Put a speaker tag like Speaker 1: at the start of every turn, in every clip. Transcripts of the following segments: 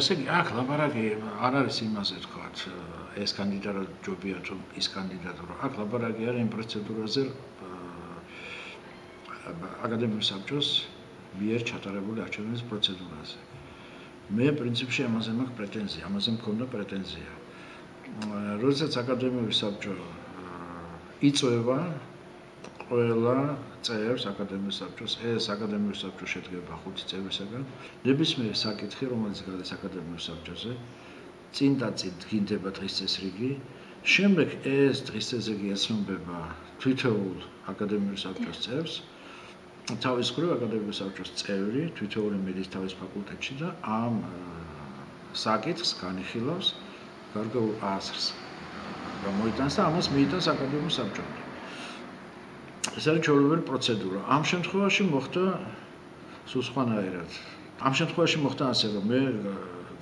Speaker 1: ესე იგი აქ ლაპარაკი არ არის იმაზე თქვათ ეს კანდიდატო ჯობია თუ ის კანდიდატურა აქ ლაპარაკი არის იმ პროცედურაზე აკადემიურ საბჭოს მიერ ჩატარებული არჩევნის პროცედურაზე. მე პრინციპში ამაზე მაქვს პრეტენზია ამაზე მქონდა პრეტენზია. როდესაც აკადემიური საბჭო იწვევა ყველა წევრს აკადემიის საბჭოს, ეს აკადემიის საბჭო შედგება ხუთი წევრისაგან. ნებისმიერ საკითხი, რომელიც გადის აკადემიის საბჭოზე, წინ და წინ დგინდება დღის წესრიგი. შემდეგ ეს დღის წესრიგი ეცნობება თვითოულ აკადემიის საბჭოს წევრს. თავის მხრივ აკადემიის საბჭოს წევრი თვითოული მედის თავის ფაკულტეტში და ამ საკითხს განიხილავს გარკვეულ აზრს. გამოიტანს და ამას მიიტანს აკადემიის საბჭომ. ეს არის ჩვეულებრივი პროცედურა. ამ შემთხვევაში მოხდა სულ სხვანაირად. ამ შემთხვევაში მოხდა ასე, რომ მე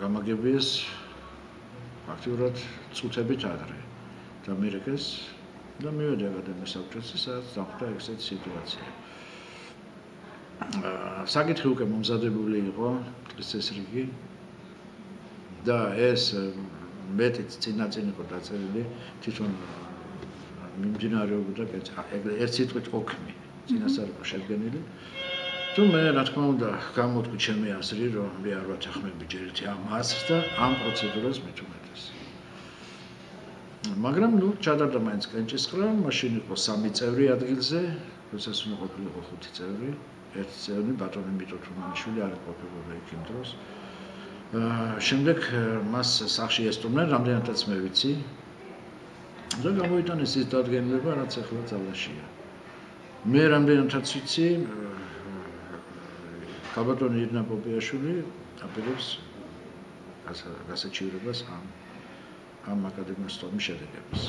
Speaker 1: გამაგებიეს ფაქტიურად წუთებით ადრე და მერეკეს და მივედი აკადემიის საბჭოში, სადაც დახვდა ესეთი სიტუაცია. აა საკითხი უკვე მომზადებული იყო დღეს ეს რიგი და ეს მეტიც წინაწინ იყო დაწერილი თვითონ მიმდინარეობდა ერთ სიტყვით ოქმი წინასწარ შედგენილი. თუ მე რა თქმა უნდა გამოთქვი ჩემი აზრი რომ მე არ ვაჩახმები ჯერითი ამ აზრს და ამ პროცედურას მithumetes მაგრამ ნუ ჩადარდა მაინც კენჭისყრა მაშინ იყო სამი წევრი ადგილზე როდესაც უნდა ყოფილიყო ხუთი წევრი. ერთი წევრი ბატონი მიტოთუმანიშვილი არ ყოფილა იქ იმ დროს. აა შემდეგ მას სახში ესტუმრნენ რამდენადაც მე ვიცი და გამოიტანეს ის დადგენილება, რაც ახლა ძალაშია. მე რამდენადაც ვიცი, კაბატონი ირნა პოპიაშვილი აპირებს გასაჩივრებას ამ ამ აკადემიის თომის შედეგებს.